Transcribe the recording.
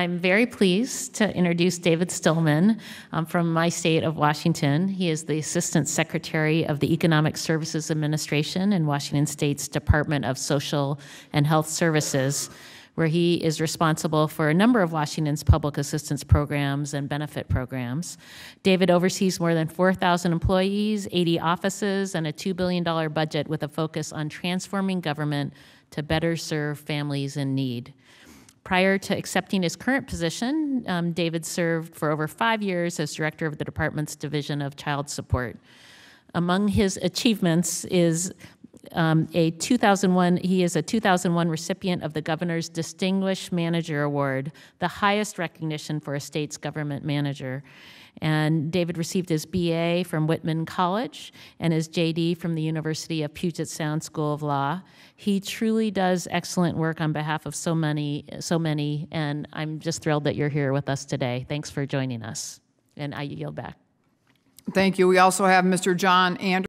I'm very pleased to introduce David Stillman um, from my state of Washington. He is the Assistant Secretary of the Economic Services Administration in Washington State's Department of Social and Health Services, where he is responsible for a number of Washington's public assistance programs and benefit programs. David oversees more than 4,000 employees, 80 offices, and a $2 billion budget with a focus on transforming government to better serve families in need. Prior to accepting his current position, um, David served for over five years as director of the department's Division of Child Support. Among his achievements is um, a 2001, he is a 2001 recipient of the Governor's Distinguished Manager Award, the highest recognition for a state's government manager. And David received his BA from Whitman College and his JD from the University of Puget Sound School of Law. He truly does excellent work on behalf of so many, so many, and I'm just thrilled that you're here with us today. Thanks for joining us. And I yield back. Thank you. We also have Mr. John Anderson.